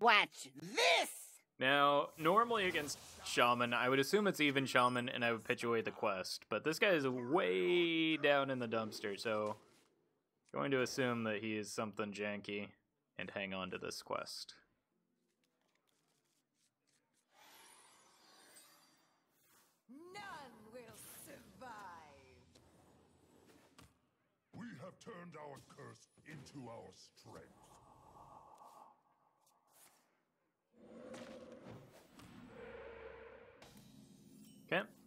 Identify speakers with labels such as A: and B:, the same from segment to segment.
A: Watch this!
B: Now, normally against Shaman, I would assume it's even Shaman and I would pitch away the quest, but this guy is way down in the dumpster, so going to assume that he is something janky and hang on to this quest.
C: None will survive.
D: We have turned our curse into our strength.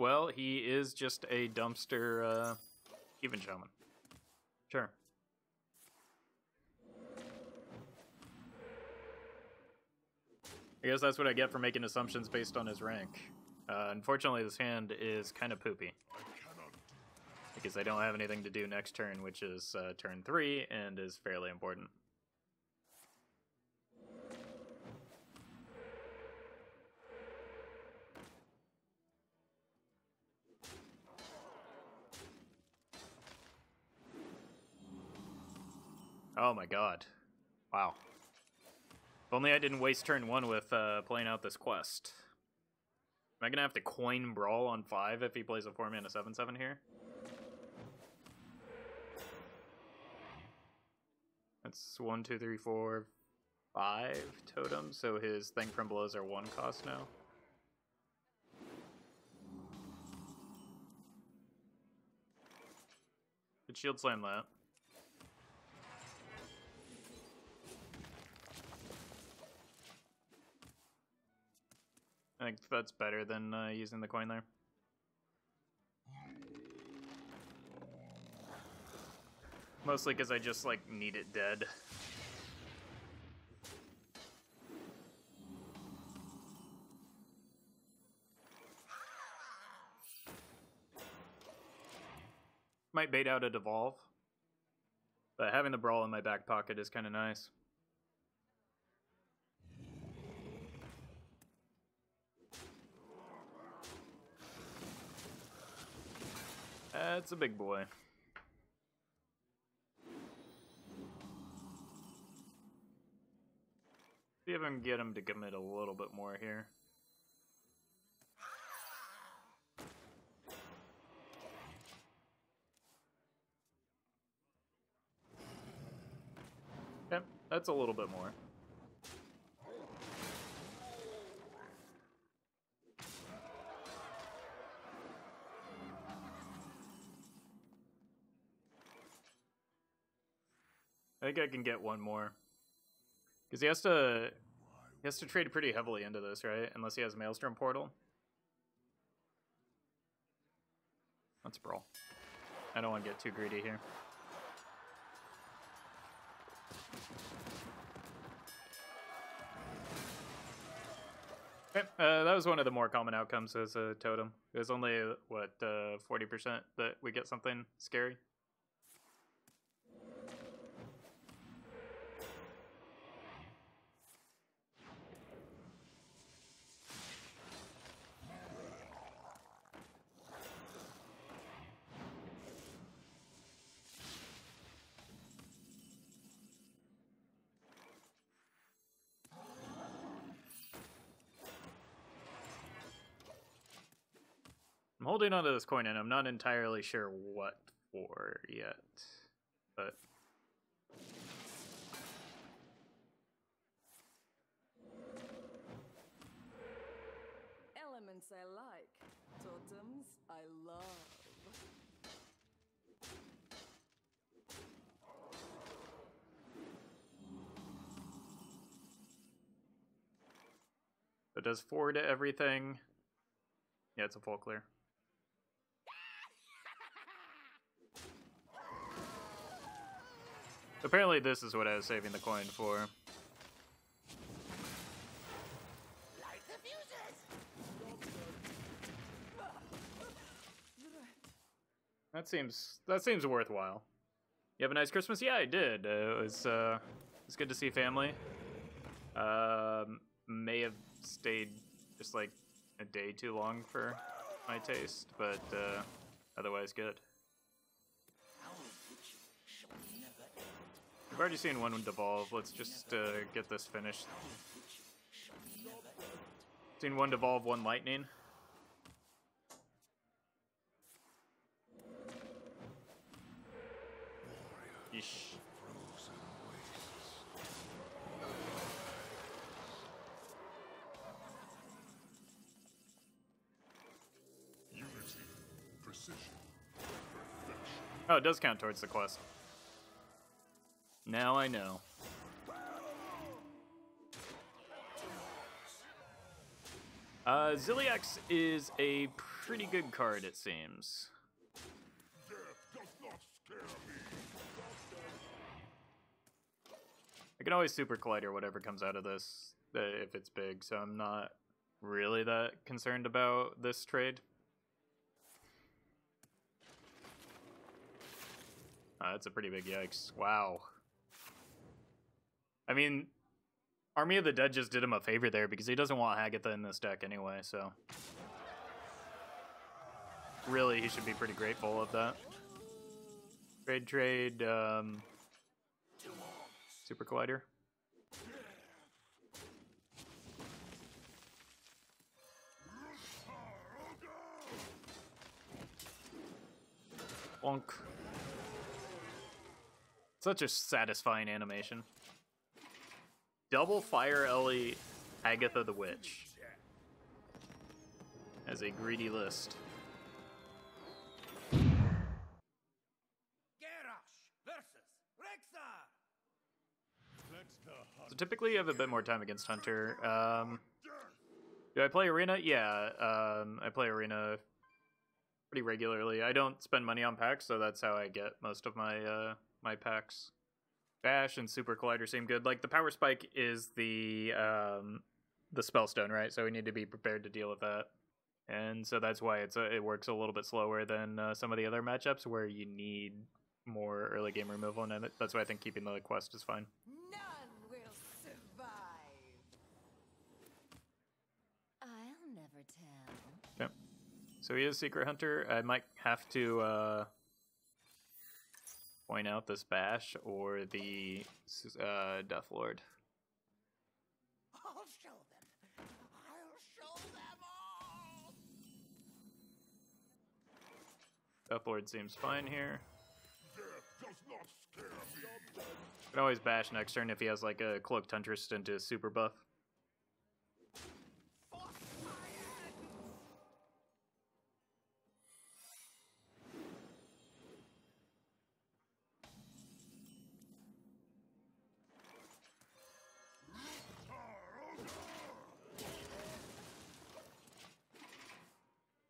B: Well, he is just a dumpster, uh, even shaman. Sure. I guess that's what I get for making assumptions based on his rank. Uh, unfortunately, this hand is kind of poopy. Because I don't have anything to do next turn, which is uh, turn 3, and is fairly important. Oh my god. Wow. If only I didn't waste turn one with uh, playing out this quest. Am I gonna have to coin Brawl on 5 if he plays a 4 mana 7 7 here? That's one, two, three, four, five totems, so his Thing from Belows are one cost now. Could shield slam that. I think that's better than uh, using the coin there. Mostly because I just, like, need it dead. Might bait out a Devolve. But having the Brawl in my back pocket is kind of nice. That's a big boy. See if I can get him to commit a little bit more here. Yep, that's a little bit more. Think I can get one more. Because he has to he has to trade pretty heavily into this, right? Unless he has Maelstrom Portal. Let's brawl. I don't want to get too greedy here. Okay, uh, that was one of the more common outcomes as a totem. It was only, what, uh, 40% that we get something scary? Holding onto this coin and I'm not entirely sure what for yet. But
C: Elements I like, totems I love.
B: it does four to everything. Yeah, it's a full clear. Apparently this is what I was saving the coin for. That seems that seems worthwhile. You have a nice Christmas? Yeah, I did. Uh, it was uh, it was good to see family. Um, may have stayed just like a day too long for my taste, but uh, otherwise good. We've already seen one devolve. Let's just uh, get this finished. Seen one devolve, one lightning. Yeesh.
D: Unity, precision, perfection.
B: Oh, it does count towards the quest. Now I know. Uh, Zilliax is a pretty good card, it seems. I can always Super Collide or whatever comes out of this, uh, if it's big, so I'm not really that concerned about this trade. Uh, that's a pretty big yikes. Wow. I mean, Army of the Dead just did him a favor there because he doesn't want Hagatha in this deck anyway, so. Really, he should be pretty grateful of that. Trade, trade, um, Super Collider. Bonk. Such a satisfying animation. Double Fire Ellie Hagatha the Witch. As a greedy list.
A: Garrosh versus Rexxar.
D: Let the hunt
B: So typically you have a bit more time against Hunter. Um, do I play Arena? Yeah, um, I play Arena pretty regularly. I don't spend money on packs, so that's how I get most of my uh, my packs. Bash and Super Collider seem good. Like the Power Spike is the um, the Spellstone, right? So we need to be prepared to deal with that, and so that's why it's a, it works a little bit slower than uh, some of the other matchups where you need more early game removal, and that's why I think keeping the quest is fine.
C: None will survive.
E: I'll never tell.
B: Okay. So he is Secret Hunter. I might have to uh, point out this Bash or the uh, Death Lord.
A: I'll show them. I'll show them all.
B: Death Lord seems fine here.
D: Death does not scare me.
B: Can always Bash next turn if he has like a Cloaked Huntress into super buff.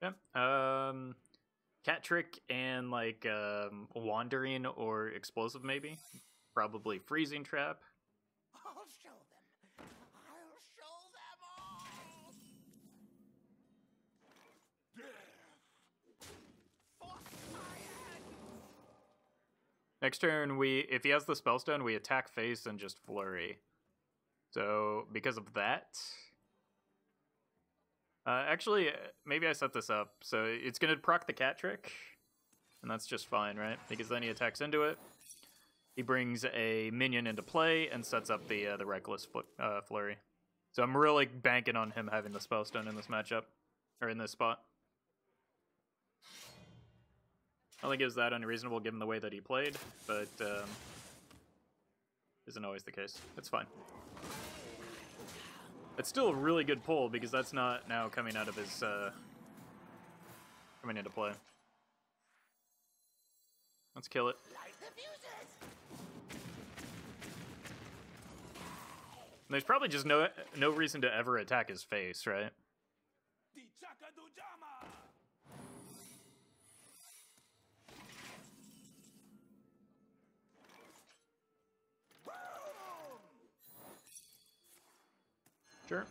B: Yep. Um, cat trick and like um, wandering or explosive maybe. Probably freezing trap.
A: I'll show them. I'll show them all.
B: Next turn, we if he has the spellstone, we attack face and just flurry. So because of that, uh, actually, uh, maybe I set this up. So it's gonna proc the cat trick, and that's just fine, right? Because then he attacks into it. He brings a minion into play and sets up the uh, the reckless fl- uh, flurry. So I'm really banking on him having the spellstone in this matchup or in this spot. I think it was that unreasonable given the way that he played, but um, isn't always the case. It's fine. It's still a really good pull because that's not now coming out of his uh, coming into play. Let's kill it. There's probably just no no reason to ever attack his face, right? Sure.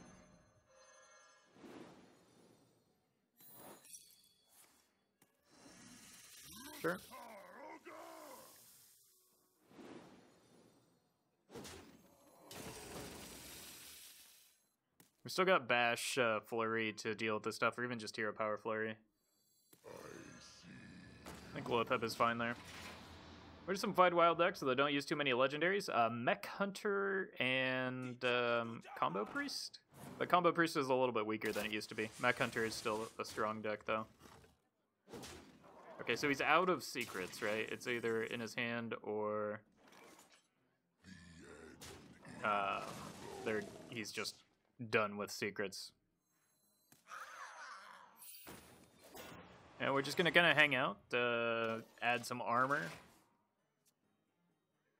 B: Sure. We still got Bash uh, Flurry to deal with this stuff, or even just Hero Power Flurry. I think Loatheb is fine there. What are some fight wild decks that don't use too many legendaries? Uh, Mech Hunter and um, Combo Priest. The combo priest is a little bit weaker than it used to be. Mech Hunter is still a strong deck though. Okay, so he's out of secrets, right? It's either in his hand or uh, they're he's just done with secrets. And we're just gonna kind of hang out, uh, add some armor.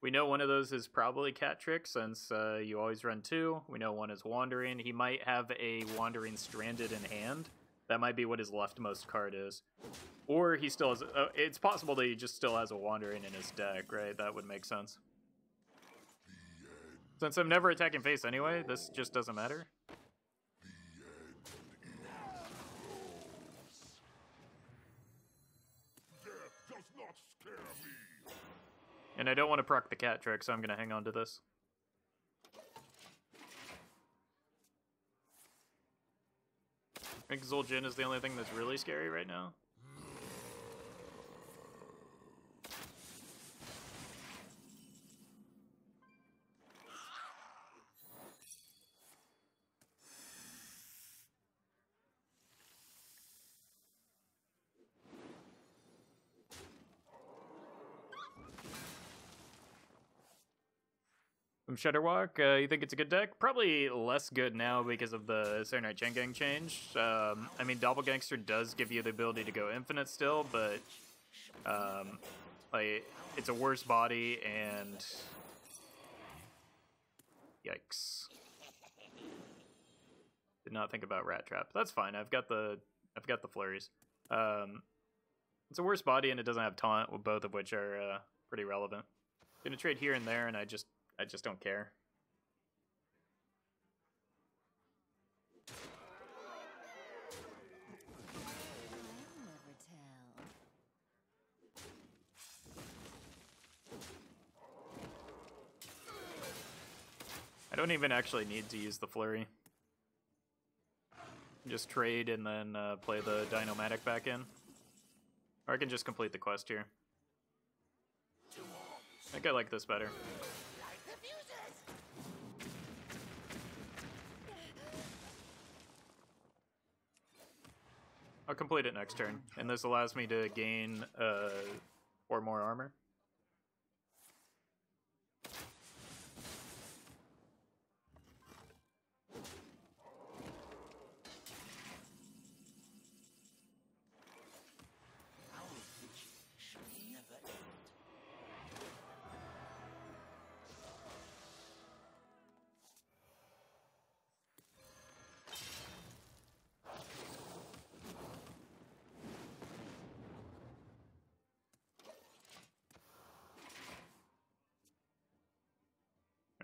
B: We know one of those is probably Cat Trick since uh, you always run two. We know one is Wandering. He might have a Wandering Stranded in hand. That might be what his leftmost card is. Or he still has. Uh, it's possible that he just still has a Wandering in his deck, right? That would make sense. Since I'm never attacking face anyway, this just doesn't matter.
D: Does.
B: And I don't want to proc the cat trick, so I'm going to hang on to this. I think Zul'jin is the only thing that's really scary right now. From Shutterwalk, uh, you think it's a good deck? Probably less good now because of the Saronite Chain Gang change. Um, I mean, Doppelgangster does give you the ability to go infinite still, but um, like it's a worse body and yikes. Did not think about Rat Trap. That's fine. I've got the I've got the flurries. Um, it's a worse body and it doesn't have taunt, both of which are uh, pretty relevant. Gonna trade here and there, and I just I just don't care. I don't even actually need to use the flurry. Just trade and then uh, play the Dyn-o-matic back in. Or I can just complete the quest here. I think I like this better. I'll complete it next turn, and this allows me to gain uh, four more armor.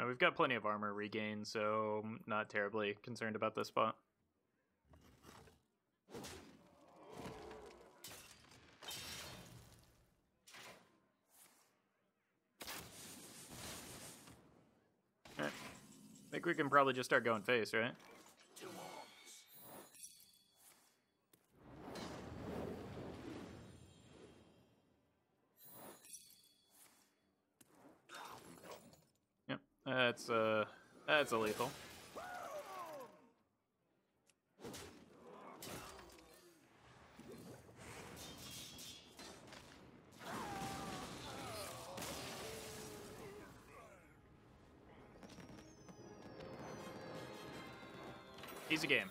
B: We've got plenty of armor regain, so I'm not terribly concerned about this spot. Alright. I think we can probably just start going face, right? That's uh that's a lethal. Easy game.